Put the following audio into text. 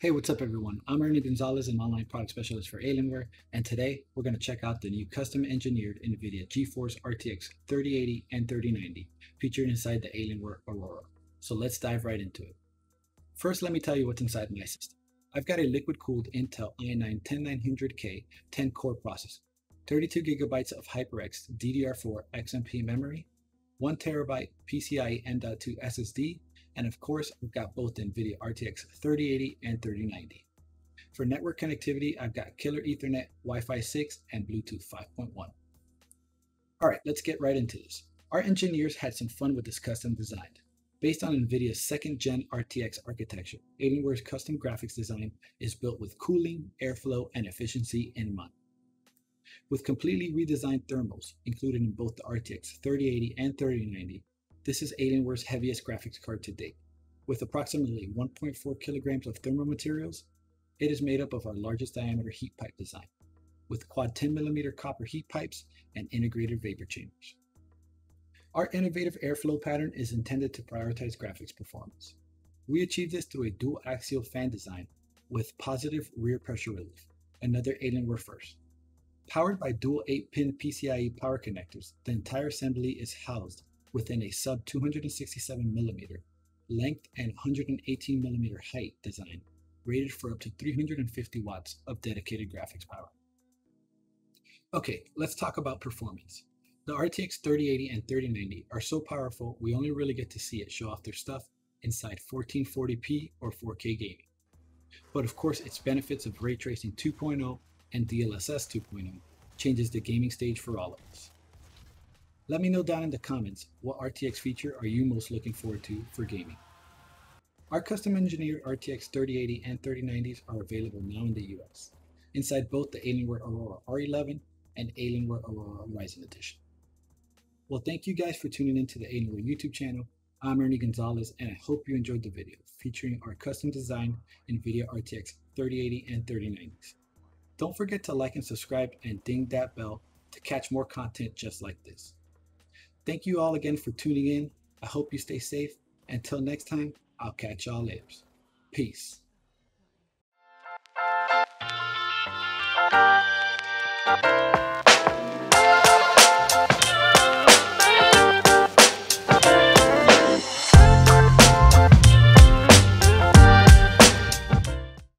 Hey, what's up everyone? I'm Ernie Gonzalez, an online product specialist for Alienware, and today we're going to check out the new custom engineered NVIDIA GeForce RTX 3080 and 3090 featured inside the Alienware Aurora. So let's dive right into it. First, let me tell you what's inside my system. I've got a liquid-cooled Intel i9 10900K 10-core processor, 32 gigabytes of HyperX DDR4 XMP memory, 1 terabyte PCIe M.2 SSD, and of course, I've got both NVIDIA RTX 3080 and 3090. For network connectivity, I've got Killer Ethernet, Wi-Fi 6, and Bluetooth 5.1. All right, let's get right into this. Our engineers had some fun with this custom design. Based on NVIDIA's second-gen RTX architecture, Alienware's custom graphics design is built with cooling, airflow, and efficiency in mind. With completely redesigned thermals included in both the RTX 3080 and 3090, this is Alienware's heaviest graphics card to date. With approximately 1.4 kilograms of thermal materials, it is made up of our largest diameter heat pipe design, with quad 10 millimeter copper heat pipes and integrated vapor chambers. Our innovative airflow pattern is intended to prioritize graphics performance. We achieve this through a dual axial fan design with positive rear pressure relief, another Alienware first. Powered by dual 8-pin PCIe power connectors, the entire assembly is housed within a sub 267 millimeter length and 118 millimeter height design rated for up to 350 watts of dedicated graphics power. Okay, let's talk about performance. The RTX 3080 and 3090 are so powerful we only really get to see it show off their stuff inside 1440p or 4K gaming. But of course, its benefits of Ray Tracing 2.0 and DLSS 2.0 changes the gaming stage for all of us. Let me know down in the comments what RTX feature are you most looking forward to for gaming. Our custom engineered RTX 3080 and 3090s are available now in the US, inside both the Alienware Aurora R11 and Alienware Aurora Ryzen Edition. Well, thank you guys for tuning in to the Alienware YouTube channel. I'm Ernie Gonzalez, and I hope you enjoyed the video featuring our custom designed NVIDIA RTX 3080 and 3090s. Don't forget to like and subscribe and ding that bell to catch more content just like this. Thank you all again for tuning in. I hope you stay safe. Until next time, I'll catch y'all later. Peace. Thank you.